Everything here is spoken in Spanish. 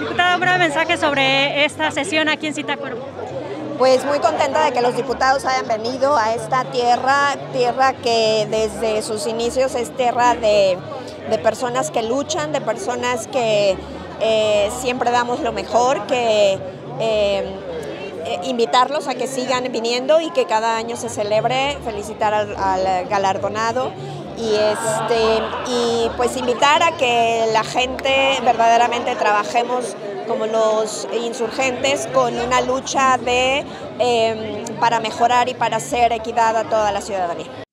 un breve mensaje sobre esta sesión aquí en Citacuervo. Pues muy contenta de que los diputados hayan venido a esta tierra, tierra que desde sus inicios es tierra de, personas que luchan, de personas que eh, siempre damos lo mejor, que eh, invitarlos a que sigan viniendo y que cada año se celebre, felicitar al galardonado y, este, y pues invitar a que la gente verdaderamente trabajemos como los insurgentes con una lucha de, em, para mejorar y para hacer equidad a toda la ciudadanía.